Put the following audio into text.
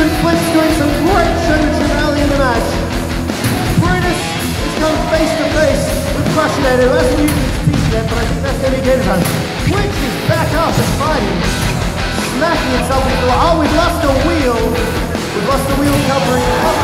and Cliff's doing some great showmanship early in the match. Brutus has come face to face with Crushinator, who hasn't used his speech yet, but I think that's going to be him. Twitch is back up and fighting, smacking himself into the... Oh, we've lost a wheel. We've lost the wheel covering.